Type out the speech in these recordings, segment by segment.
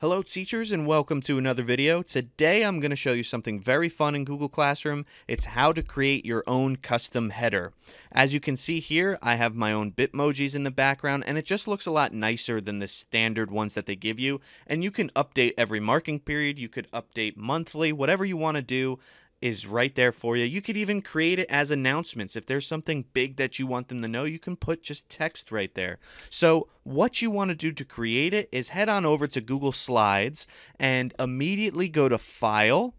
Hello teachers and welcome to another video. Today I'm going to show you something very fun in Google Classroom. It's how to create your own custom header. As you can see here, I have my own Bitmojis in the background and it just looks a lot nicer than the standard ones that they give you. And you can update every marking period, you could update monthly, whatever you want to do is right there for you. You could even create it as announcements. If there's something big that you want them to know, you can put just text right there. So, what you want to do to create it is head on over to Google Slides and immediately go to File,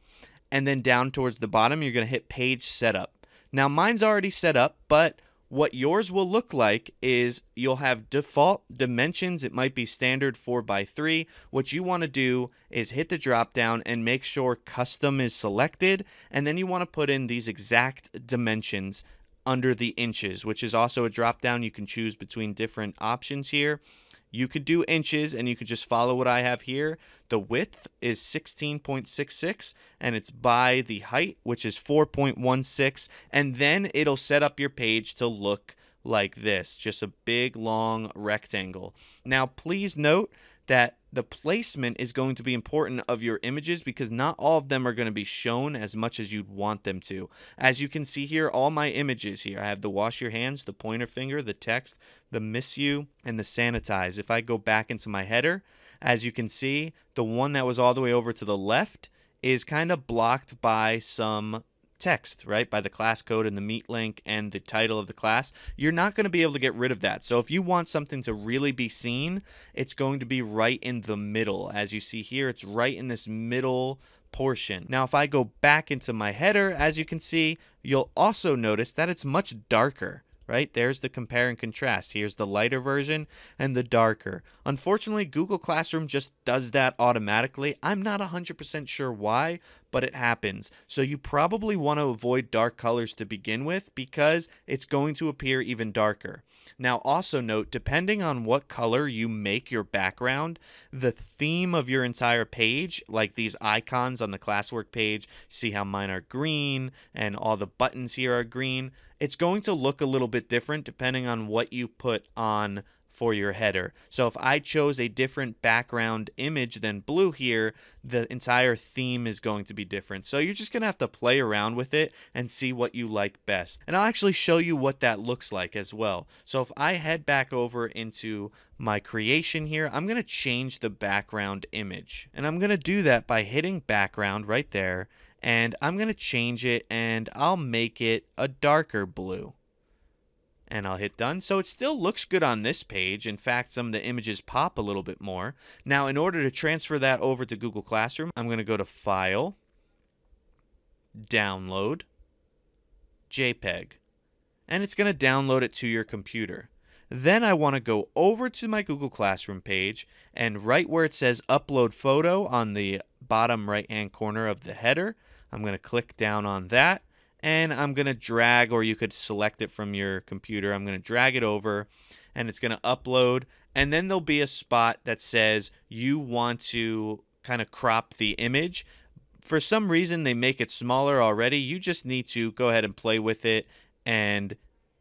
and then down towards the bottom, you're going to hit Page Setup. Now, mine's already set up, but what yours will look like is you'll have default dimensions. It might be standard 4 by 3 What you want to do is hit the drop down and make sure custom is selected. And then you want to put in these exact dimensions under the inches, which is also a drop down. You can choose between different options here. You could do inches and you could just follow what I have here. The width is 16.66 and it's by the height, which is 4.16. And then it'll set up your page to look like this, just a big long rectangle. Now, please note that the placement is going to be important of your images because not all of them are going to be shown as much as you'd want them to. As you can see here, all my images here, I have the wash your hands, the pointer finger, the text, the miss you, and the sanitize. If I go back into my header, as you can see, the one that was all the way over to the left is kind of blocked by some text, right? By the class code and the meet link and the title of the class. You're not going to be able to get rid of that. So if you want something to really be seen, it's going to be right in the middle. As you see here, it's right in this middle portion. Now, if I go back into my header, as you can see, you'll also notice that it's much darker right? There's the compare and contrast. Here's the lighter version and the darker. Unfortunately, Google Classroom just does that automatically. I'm not 100% sure why, but it happens. So you probably want to avoid dark colors to begin with because it's going to appear even darker. Now, also note, depending on what color you make your background, the theme of your entire page, like these icons on the classwork page, see how mine are green and all the buttons here are green it's going to look a little bit different depending on what you put on for your header. So if I chose a different background image than blue here, the entire theme is going to be different. So you're just going to have to play around with it and see what you like best. And I'll actually show you what that looks like as well. So if I head back over into my creation here, I'm going to change the background image. And I'm going to do that by hitting background right there and I'm going to change it and I'll make it a darker blue. And I'll hit done. So it still looks good on this page. In fact, some of the images pop a little bit more. Now, in order to transfer that over to Google Classroom, I'm going to go to File, Download, JPEG. And it's going to download it to your computer. Then I want to go over to my Google Classroom page and right where it says Upload Photo on the bottom right hand corner of the header, I'm going to click down on that and I'm going to drag, or you could select it from your computer. I'm going to drag it over and it's going to upload. And then there'll be a spot that says you want to kind of crop the image. For some reason, they make it smaller already. You just need to go ahead and play with it and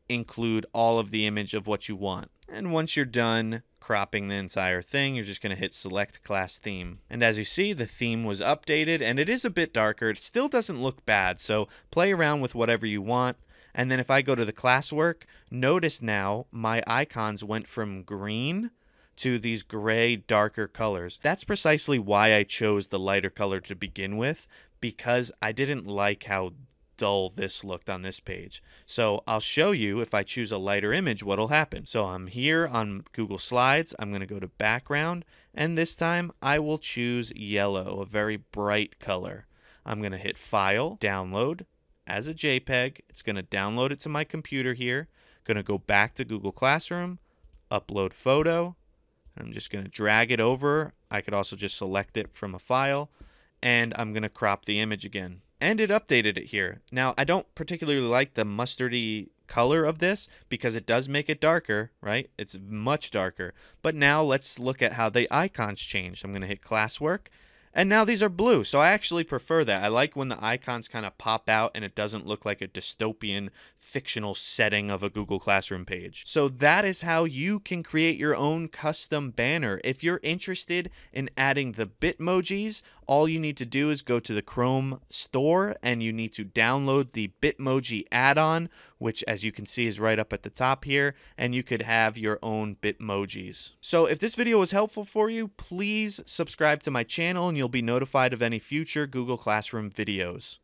include all of the image of what you want. And once you're done cropping the entire thing, you're just going to hit select class theme. And as you see, the theme was updated and it is a bit darker. It still doesn't look bad, so play around with whatever you want. And then if I go to the classwork, notice now my icons went from green to these gray, darker colors. That's precisely why I chose the lighter color to begin with, because I didn't like how dull this looked on this page. So I'll show you if I choose a lighter image what'll happen. So I'm here on Google Slides. I'm going to go to background and this time I will choose yellow, a very bright color. I'm going to hit file, download as a JPEG. It's going to download it to my computer here. Going to go back to Google Classroom, upload photo. I'm just going to drag it over. I could also just select it from a file and I'm going to crop the image again and it updated it here. Now, I don't particularly like the mustardy color of this because it does make it darker, right? It's much darker. But now let's look at how the icons changed. I'm going to hit classwork. And now these are blue, so I actually prefer that. I like when the icons kind of pop out and it doesn't look like a dystopian fictional setting of a Google Classroom page. So that is how you can create your own custom banner. If you're interested in adding the Bitmojis, all you need to do is go to the Chrome store and you need to download the Bitmoji add-on, which as you can see is right up at the top here, and you could have your own Bitmojis. So if this video was helpful for you, please subscribe to my channel and you'll be notified of any future Google Classroom videos.